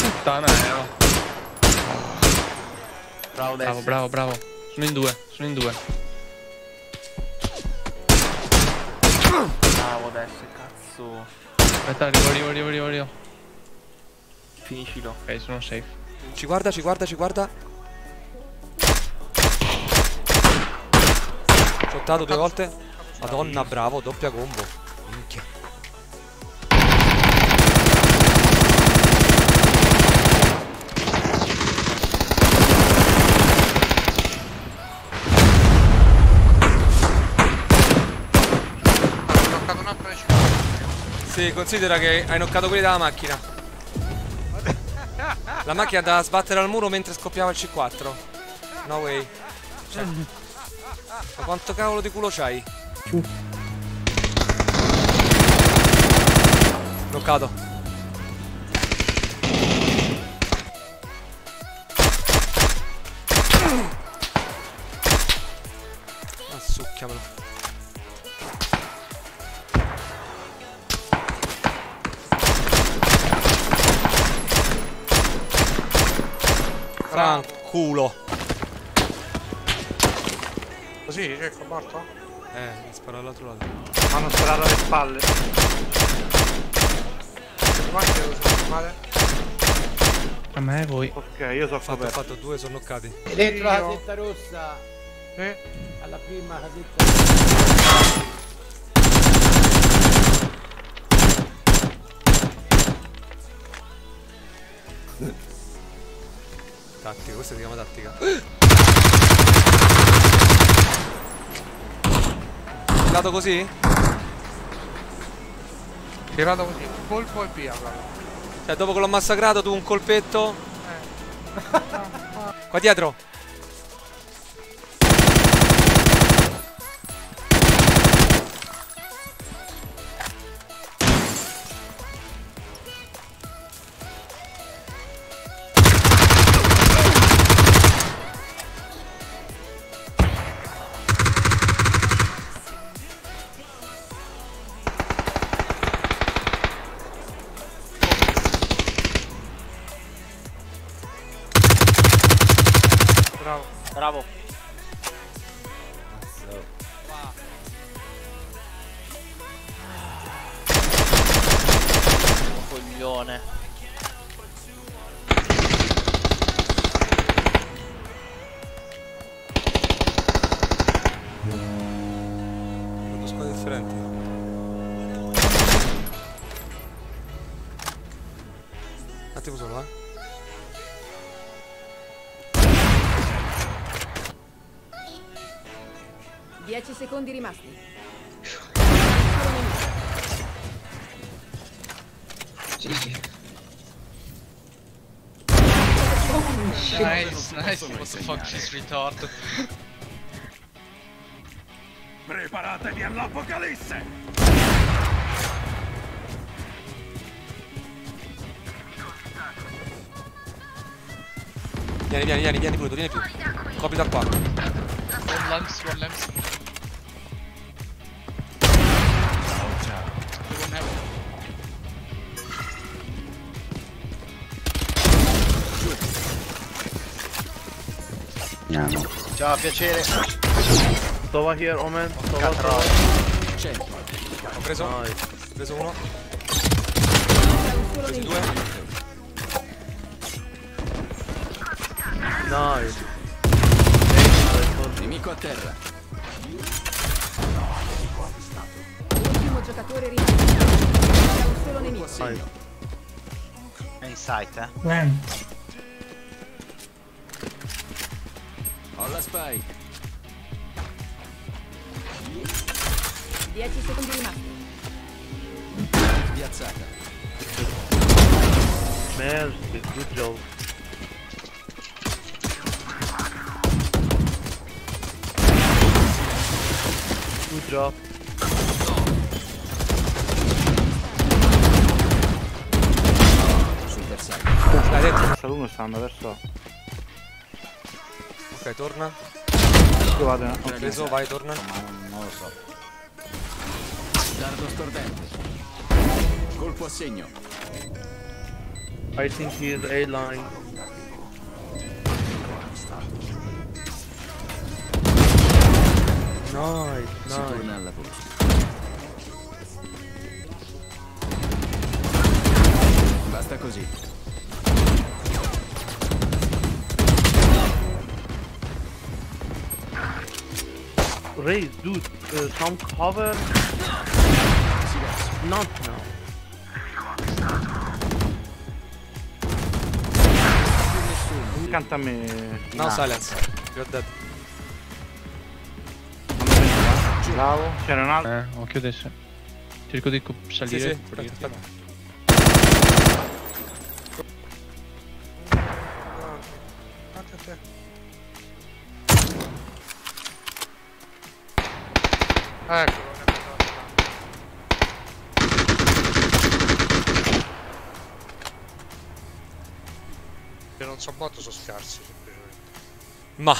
Puttana eh, Eva. Bravo, bravo, bravo, bravo. Sono in due, sono in due. Bravo adesso, cazzo. Aspetta, arrivo, arrivo, arrivo, arrivo, arrivo. Finiscilo. Ok, sono safe. Ci guarda, ci guarda, ci guarda. Shottato due volte. Madonna, bravo, doppia combo. Sì, considera che hai noccato quelli della macchina. La macchina andava a sbattere al muro mentre scoppiava il C4. No way. Cioè. Ma quanto cavolo di culo c'hai? Noccato. Franculo. Così, ecco, morto. Eh, mi sparo dall'altro lato. Mi hanno sparato alle spalle. Quanti devo fermare? A me e voi. Ok, io sono fatto, ho fatto due, sono noccati. Dentro la casetta rossa, Eh? alla prima casetta. Tattica, questa si chiama tattica. Lato così? Tirato così, un colpo e via, bravo. Cioè, dopo che l'ho massacrato, tu un colpetto. Eh. Qua dietro. Bravo. Bravo. Coglione. Due squadre differenti. Un attimo solo, eh. Dieci secondi rimasti. Nice, nice. What the fuck, she's retarded. Preparatevi all'apocalisse! Vieni, vieni, vieni, vieni pure, vieni più. Copri da qua. One lamps, one lamps. Ciao, piacere. Stova here, Omen. Stova Catro. Ho preso. Ho preso uno. Ho presi due. Nice. Nemico a terra. Ultimo giocatore rimasto. C'è un solo nemico. È in sight, eh. Spike. Dieci secondi rimasti. Piazzata. Mercy, good job. Good job. Sul bersaglio. Dai, dentro. Sta uno stanno verso. Ok, torna. Scusate, Ho preso, vai, torna. Non lo so. Dardo stordente. Colpo a segno. I think he is A line. Nice, Si nice. torna al lavoro. Basta così. Raise, dude, uh, some cover. Not now. Me. No, silence. You're dead. Bravo. C'era un altro. Eh, occhio adesso. Cerco di Sì, salire. sì, per aspetta, aspetta. Eccolo. Che non so botto, sono scarsi semplicemente. Ma